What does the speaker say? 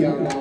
y